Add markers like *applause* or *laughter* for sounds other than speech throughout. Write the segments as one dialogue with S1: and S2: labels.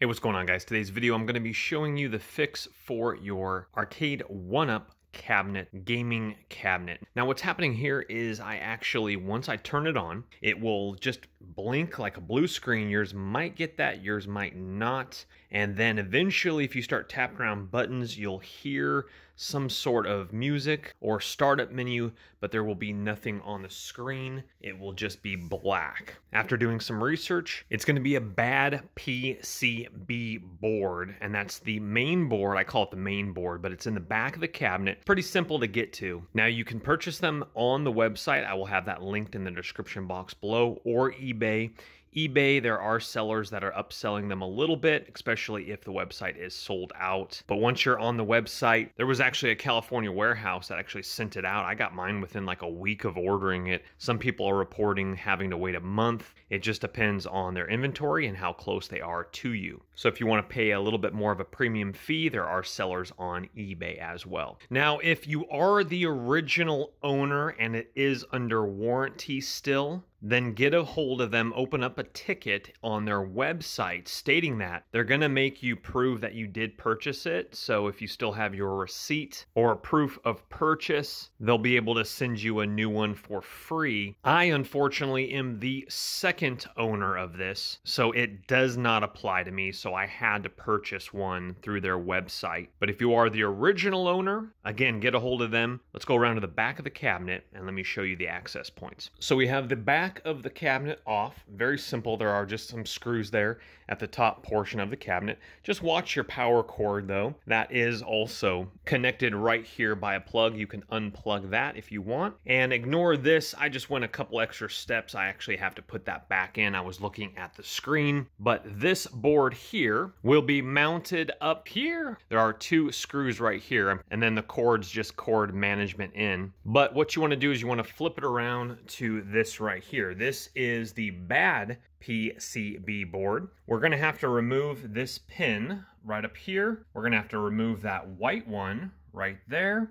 S1: Hey, what's going on guys? Today's video I'm going to be showing you the fix for your Arcade 1-Up cabinet, gaming cabinet. Now what's happening here is I actually, once I turn it on, it will just blink like a blue screen. Yours might get that, yours might not. And then eventually if you start tapping around buttons, you'll hear some sort of music or startup menu, but there will be nothing on the screen. It will just be black. After doing some research, it's going to be a bad PCB board, and that's the main board. I call it the main board, but it's in the back of the cabinet. Pretty simple to get to. Now you can purchase them on the website. I will have that linked in the description box below or eBay eBay, there are sellers that are upselling them a little bit, especially if the website is sold out. But once you're on the website, there was actually a California warehouse that actually sent it out. I got mine within like a week of ordering it. Some people are reporting having to wait a month. It just depends on their inventory and how close they are to you. So if you want to pay a little bit more of a premium fee, there are sellers on eBay as well. Now, if you are the original owner and it is under warranty still, then get a hold of them, open up a ticket on their website stating that. They're going to make you prove that you did purchase it. So if you still have your receipt or proof of purchase, they'll be able to send you a new one for free. I unfortunately am the second owner of this, so it does not apply to me. So I had to purchase one through their website. But if you are the original owner, again, get a hold of them. Let's go around to the back of the cabinet and let me show you the access points. So we have the back of the cabinet off. Very simple. There are just some screws there at the top portion of the cabinet. Just watch your power cord though. That is also connected right here by a plug. You can unplug that if you want. And ignore this. I just went a couple extra steps. I actually have to put that back in. I was looking at the screen. But this board here will be mounted up here. There are two screws right here. And then the cord's just cord management in. But what you want to do is you want to flip it around to this right here here. This is the bad PCB board. We're going to have to remove this pin right up here. We're going to have to remove that white one right there.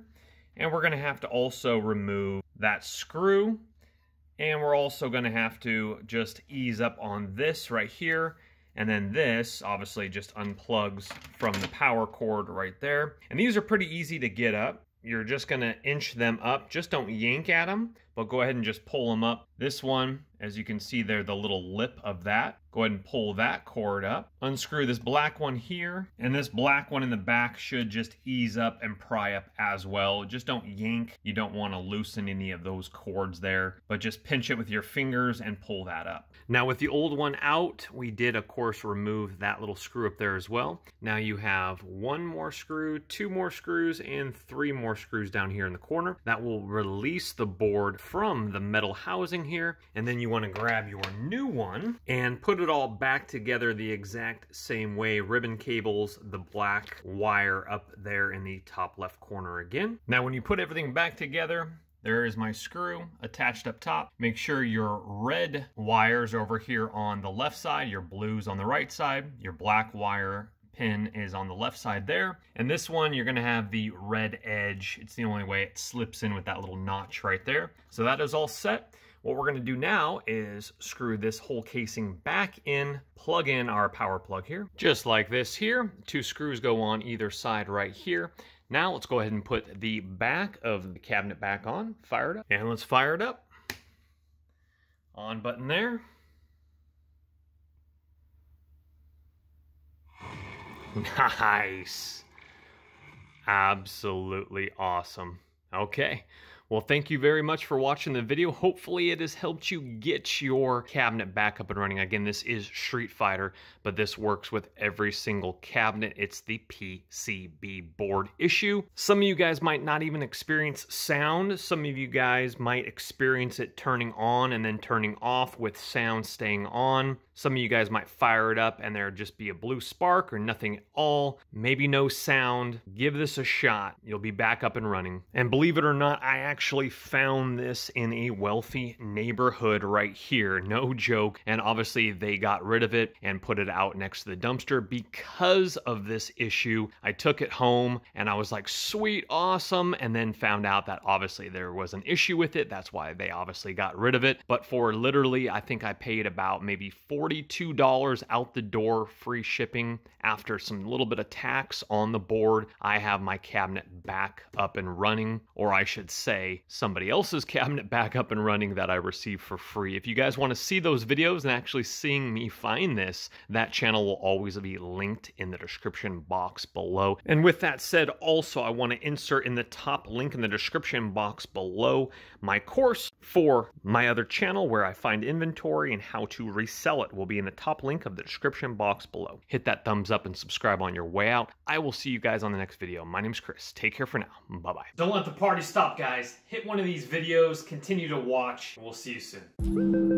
S1: And we're going to have to also remove that screw. And we're also going to have to just ease up on this right here. And then this obviously just unplugs from the power cord right there. And these are pretty easy to get up. You're just going to inch them up. Just don't yank at them, but go ahead and just pull them up. This one, as you can see there, the little lip of that. Go ahead and pull that cord up. Unscrew this black one here, and this black one in the back should just ease up and pry up as well. Just don't yank. You don't want to loosen any of those cords there, but just pinch it with your fingers and pull that up. Now with the old one out, we did of course remove that little screw up there as well. Now you have one more screw, two more screws, and three more screws down here in the corner. That will release the board from the metal housing here, and then you want to grab your new one and put it all back together the exact same way. Ribbon cables, the black wire up there in the top left corner again. Now when you put everything back together, there is my screw attached up top. Make sure your red wires over here on the left side, your blues on the right side, your black wire pin is on the left side there. And this one, you're gonna have the red edge. It's the only way it slips in with that little notch right there. So that is all set. What we're gonna do now is screw this whole casing back in, plug in our power plug here. Just like this here, two screws go on either side right here. Now let's go ahead and put the back of the cabinet back on, fire it up, and let's fire it up. On button there. Nice. Absolutely awesome. Okay. Well, thank you very much for watching the video. Hopefully it has helped you get your cabinet back up and running. Again, this is Street Fighter, but this works with every single cabinet. It's the PCB board issue. Some of you guys might not even experience sound. Some of you guys might experience it turning on and then turning off with sound staying on. Some of you guys might fire it up and there just be a blue spark or nothing at all, maybe no sound. Give this a shot. You'll be back up and running. And believe it or not, I actually found this in a wealthy neighborhood right here. No joke. And obviously they got rid of it and put it out next to the dumpster because of this issue. I took it home and I was like, sweet, awesome. And then found out that obviously there was an issue with it. That's why they obviously got rid of it. But for literally, I think I paid about maybe 40 $42 out the door, free shipping. After some little bit of tax on the board, I have my cabinet back up and running, or I should say, somebody else's *laughs* cabinet back up and running that I received for free. If you guys want to see those videos and actually seeing me find this, that channel will always be linked in the description box below. And with that said, also, I want to insert in the top link in the description box below my course for my other channel where I find inventory and how to resell it will be in the top link of the description box below. Hit that thumbs up and subscribe on your way out. I will see you guys on the next video. My name's Chris. Take care for now. Bye-bye. Don't let the party stop, guys. Hit one of these videos, continue to watch, we'll see you soon.